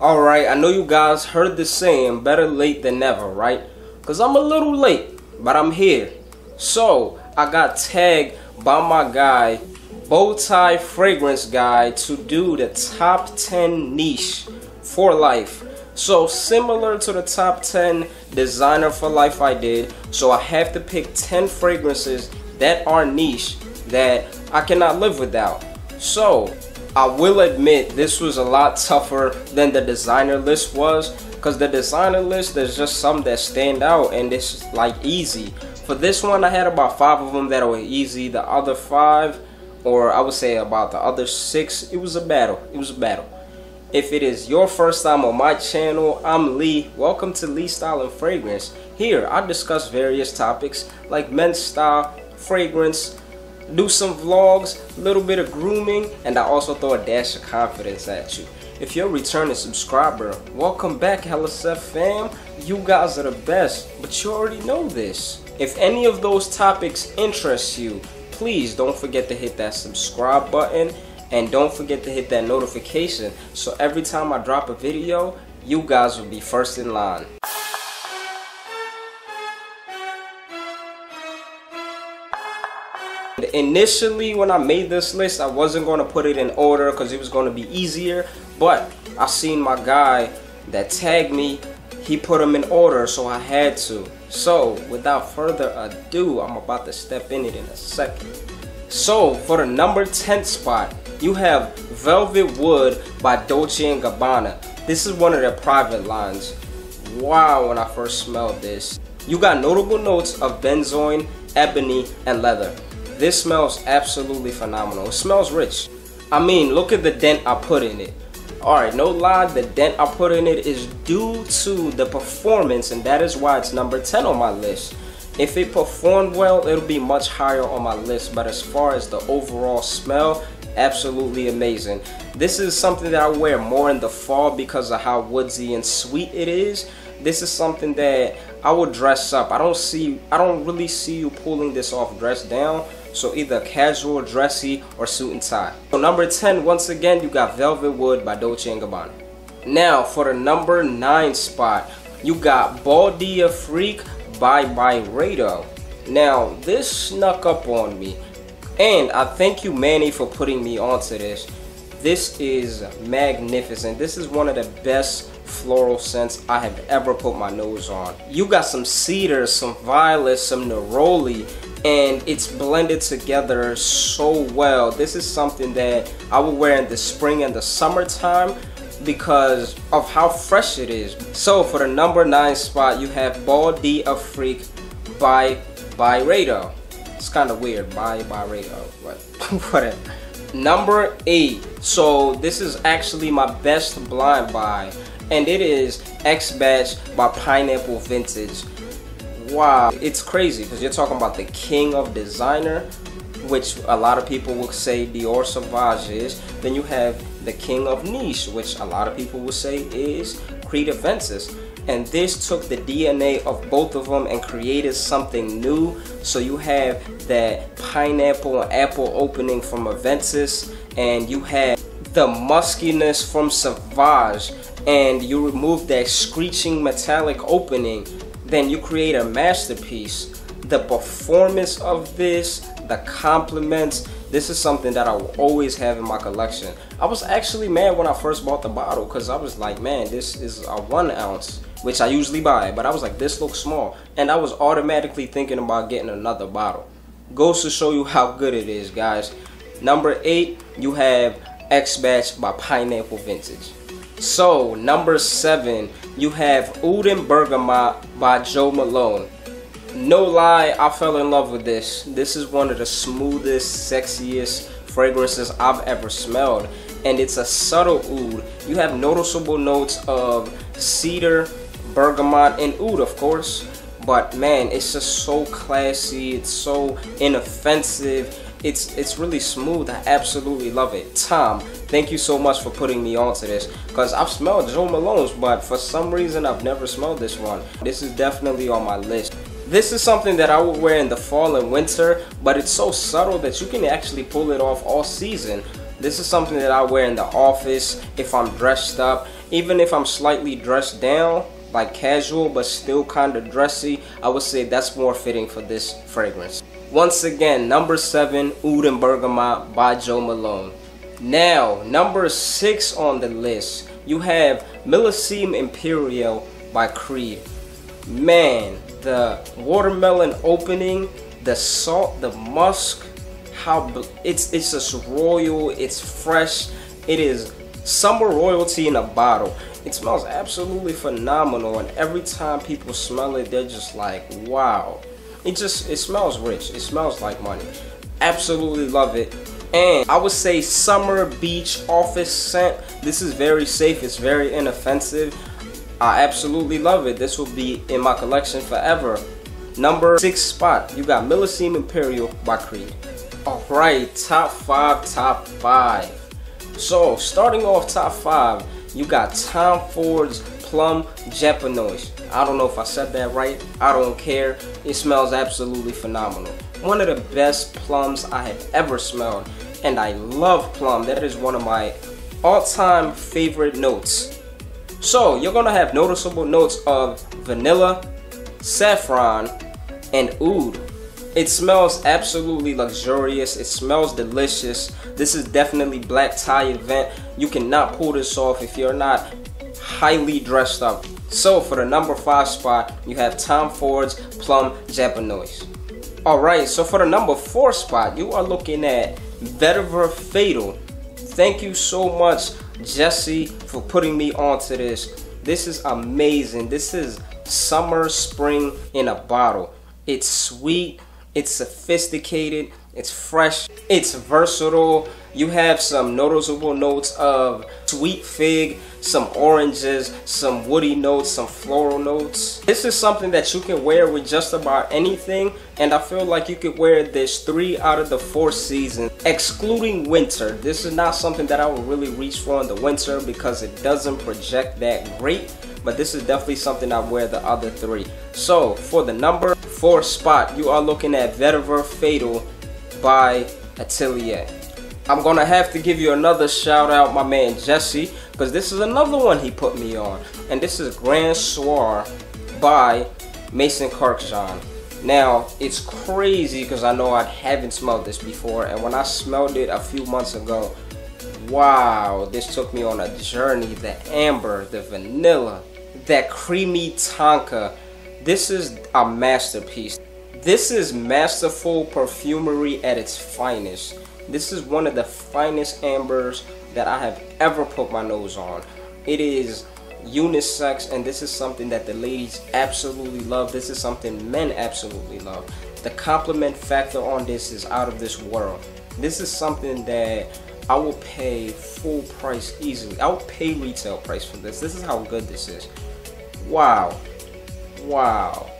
Alright, I know you guys heard the saying, better late than never, right? Because I'm a little late, but I'm here. So, I got tagged by my guy, Bowtie Fragrance Guy, to do the top 10 niche for life. So, similar to the top 10 designer for life I did, so I have to pick 10 fragrances that are niche that I cannot live without. So, I will admit this was a lot tougher than the designer list was because the designer list there's just some that stand out and it's like easy. For this one I had about five of them that were easy. The other five or I would say about the other six it was a battle. It was a battle. If it is your first time on my channel, I'm Lee. Welcome to Lee Style and Fragrance. Here, I discuss various topics like men's style, fragrance, do some vlogs, a little bit of grooming, and I also throw a dash of confidence at you. If you're a returning subscriber, welcome back LSF fam. You guys are the best, but you already know this. If any of those topics interest you, please don't forget to hit that subscribe button and don't forget to hit that notification so every time I drop a video, you guys will be first in line. Initially, when I made this list, I wasn't going to put it in order because it was going to be easier. But I seen my guy that tagged me, he put them in order, so I had to. So, without further ado, I'm about to step in it in a second. So, for the number 10 spot, you have Velvet Wood by Dolce & Gabbana. This is one of their private lines. Wow, when I first smelled this. You got notable notes of benzoin, ebony, and leather. This smells absolutely phenomenal. It smells rich. I mean, look at the dent I put in it. Alright, no lie, the dent I put in it is due to the performance and that is why it's number 10 on my list. If it performed well, it'll be much higher on my list, but as far as the overall smell, absolutely amazing. This is something that I wear more in the fall because of how woodsy and sweet it is. This is something that I would dress up. I don't see I don't really see you pulling this off dress down. So either casual, dressy, or suit and tie. So number 10, once again, you got Velvet Wood by Dolce & Gabbana. Now, for the number 9 spot, you got Bal d'Afrique by Byredo. Now, this snuck up on me. And I thank you, Manny, for putting me onto this. This is magnificent. This is one of the best floral scents I have ever put my nose on. You got some cedar, some violet, some neroli, and it's blended together so well. This is something that I will wear in the spring and the summertime because of how fresh it is. So for the number 9 spot, you have Bal d'Afrique by Byredo. It's kind of weird, by Byredo, but whatever. Number 8. So this is actually my best blind buy and it is X Batch by Pineapple Vintage. Wow, it's crazy because you're talking about the king of designer, which a lot of people will say Dior Sauvage is. Then you have the king of niche, which a lot of people will say is Creed Aventus. And this took the DNA of both of them and created something new. So you have that pineapple and apple opening from Aventus, and you have the muskiness from Sauvage and you remove that screeching metallic opening, then you create a masterpiece. The performance of this, the compliments, this is something that I will always have in my collection. I was actually mad when I first bought the bottle because I was like, man, this is a one ounce, which I usually buy, but I was like, this looks small. And I was automatically thinking about getting another bottle. Goes to show you how good it is, guys. Number eight, you have X Batch by Pineapple Vintage. So, number seven, you have Oud and Bergamot by Jo Malone. No lie, I fell in love with this. This is one of the smoothest, sexiest fragrances I've ever smelled. And it's a subtle oud. You have noticeable notes of cedar, bergamot, and oud, of course. But man, it's just so classy. It's so inoffensive it's it's really smooth. I absolutely love it. Tom, thank you so much for putting me onto this because I've smelled Jo Malone's, but for some reason I've never smelled this one. This is definitely on my list. This is something that I would wear in the fall and winter, but it's so subtle that you can actually pull it off all season. This is something that I wear in the office if I'm dressed up even if I'm slightly dressed down, like casual but still kind of dressy, I would say that's more fitting for this fragrance. Once again, number 7, Oud and Bergamot by Jo Malone. Now, number 6 on the list, you have Millesime Imperial by Creed. Man, the watermelon opening, the salt, the musk, how it's it's just royal, it's fresh, it is summer royalty in a bottle. It smells absolutely phenomenal, and every time people smell it, they're just like, wow. It just, it smells rich. It smells like money. Absolutely love it. And I would say summer beach office scent. This is very safe. It's very inoffensive. I absolutely love it. This will be in my collection forever. Number six spot, you got Millesime Imperial by Creed. Alright, top five, top five. So, starting off top five, you got Tom Ford's Plum Japanoise. I don't know if I said that right. I don't care. It smells absolutely phenomenal. One of the best plums I have ever smelled. And I love plum. That is one of my all-time favorite notes. So, you're going to have noticeable notes of vanilla, saffron, and oud. It smells absolutely luxurious. It smells delicious. This is definitely black tie event. You cannot pull this off if you're not highly dressed up. So for the number five spot, you have Tom Ford's Plum Japanese. Alright, so for the number four spot, you are looking at Vetiver Fatal. Thank you so much, Jesse, for putting me onto this. This is amazing. This is summer spring in a bottle. It's sweet, it's sophisticated, it's fresh, it's versatile. You have some noticeable notes of sweet fig, some oranges, some woody notes, some floral notes. This is something that you can wear with just about anything and I feel like you could wear this three out of the four seasons, excluding winter. This is not something that I would really reach for in the winter because it doesn't project that great but this is definitely something I wear the other three. So for the number four spot, you are looking at Vetiver Fatal by Atelier. I'm gonna have to give you another shout out, my man Jesse, because this is another one he put me on. And this is Grand Soir by Maison Kurkdjian. Now, it's crazy because I know I haven't smelled this before, and when I smelled it a few months ago, wow, this took me on a journey. The amber, the vanilla, that creamy tonka. This is a masterpiece. This is masterful perfumery at its finest. This is one of the finest ambers that I have ever put my nose on. It is unisex and this is something that the ladies absolutely love. This is something men absolutely love. The compliment factor on this is out of this world. This is something that I will pay full price easily. I will pay retail price for this. This is how good this is. Wow. Wow.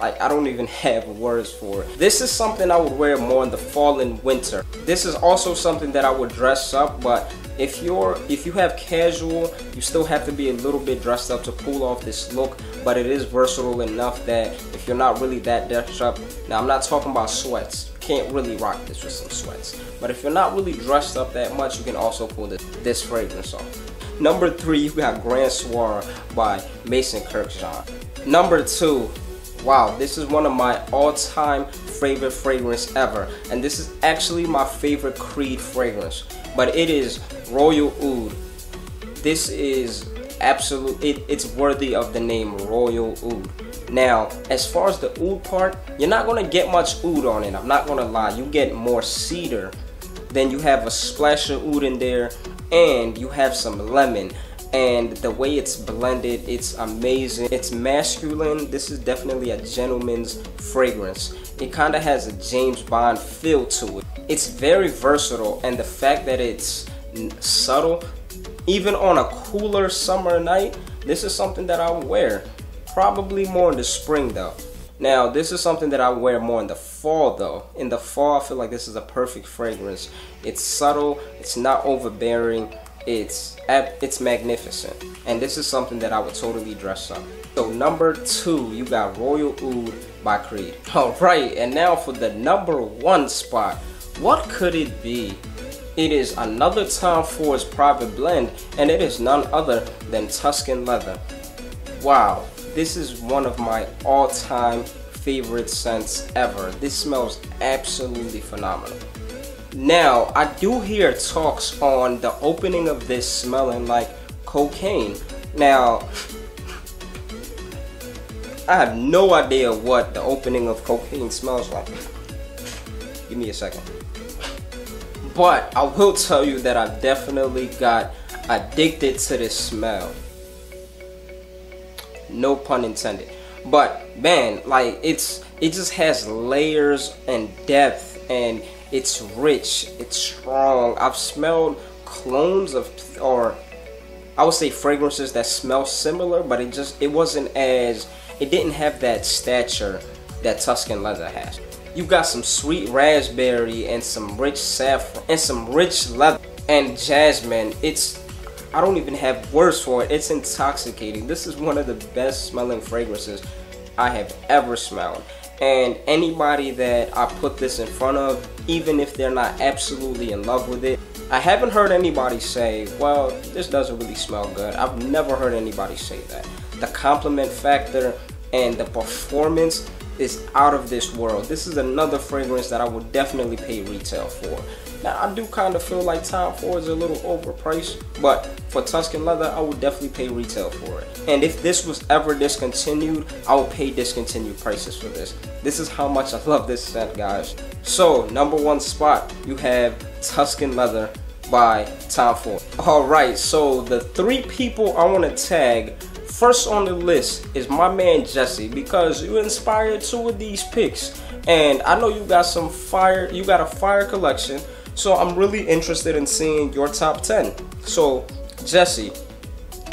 Like, I don't even have words for it. This is something I would wear more in the fall and winter. This is also something that I would dress up, but if you're if you have casual, you still have to be a little bit dressed up to pull off this look, but it is versatile enough that if you're not really that dressed up, now I'm not talking about sweats. can't really rock this with some sweats. But if you're not really dressed up that much, you can also pull this, this fragrance off. Number three, you got Grand Soir by Maison Kurkdjian. Number two, Wow, this is one of my all-time favorite fragrance ever. And this is actually my favorite Creed fragrance. But it is Royal Oud. This is absolute, it, it's worthy of the name Royal Oud. Now, as far as the oud part, you're not gonna get much oud on it. I'm not gonna lie. You get more cedar. Then you have a splash of oud in there, and you have some lemon and the way it's blended it's amazing. It's masculine. This is definitely a gentleman's fragrance. It kind of has a James Bond feel to it. It's very versatile and the fact that it's subtle even on a cooler summer night this is something that I would wear. Probably more in the spring though. Now this is something that I wear more in the fall though. In the fall I feel like this is a perfect fragrance. It's subtle. It's not overbearing it's it's magnificent and this is something that I would totally dress up so number two you got Royal Oud by Creed all right and now for the number one spot what could it be It is another Tom Ford's private blend, and it is none other than Tuscan Leather. Wow, this is one of my all-time favorite scents ever. This smells absolutely phenomenal. Now, I do hear talks on the opening of this smelling like cocaine. Now, I have no idea what the opening of cocaine smells like. Give me a second. But I will tell you that I definitely got addicted to this smell. No pun intended. But man, like it's it just has layers and depth and it's rich, it's strong. I've smelled clones of or I would say fragrances that smell similar, but it just it wasn't as it didn't have that stature that Tuscan leather has. You got some sweet raspberry and some rich saffron and some rich leather and jasmine. It's I don't even have words for it. It's intoxicating. This is one of the best smelling fragrances I have ever smelled. And anybody that I put this in front of, even if they're not absolutely in love with it, I haven't heard anybody say, well, this doesn't really smell good. I've never heard anybody say that. The compliment factor and the performance is out of this world. This is another fragrance that I would definitely pay retail for. Now, I do kind of feel like Tom Ford is a little overpriced, but for Tuscan Leather, I would definitely pay retail for it. And if this was ever discontinued, I would pay discontinued prices for this. This is how much I love this scent, guys. So, number one spot, you have Tuscan Leather by Tom Ford. Alright, so the three people I want to tag First on the list is my man Jesse because you inspired two of these picks. And I know you got some fire, you got a fire collection. So I'm really interested in seeing your top 10. So, Jesse,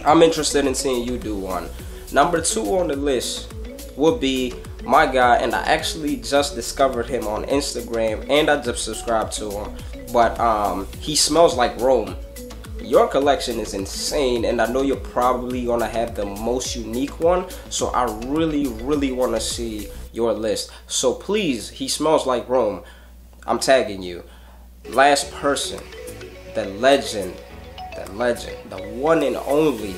I'm interested in seeing you do one. Number two on the list would be my guy, and I actually just discovered him on Instagram and I just subscribed to him. But um, he smells like Rome your collection is insane and I know you're probably gonna have the most unique one so I really really want to see your list. So please he smells like Rome. I'm tagging you. Last person the legend the legend the one and only.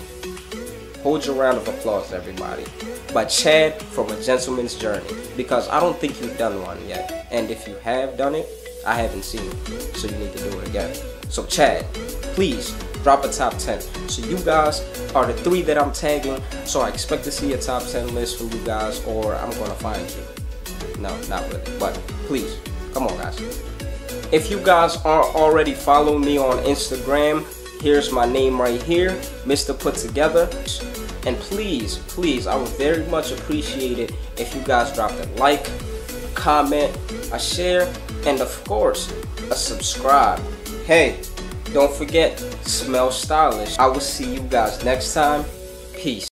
Hold your round of applause everybody. By Chad from A Gentleman's Journey. Because I don't think you've done one yet. And if you have done it I haven't seen it. So you need to do it again. So Chad please drop a top 10. So you guys are the three that I'm tagging. So I expect to see a top 10 list from you guys or I'm gonna find you. No, not really, but please, come on guys. If you guys aren't already following me on Instagram, here's my name right here, Mr. Put Together. And please, please, I would very much appreciate it if you guys dropped a like, a comment, a share, and of course, a subscribe. Hey, don't forget, smell stylish. I will see you guys next time. Peace.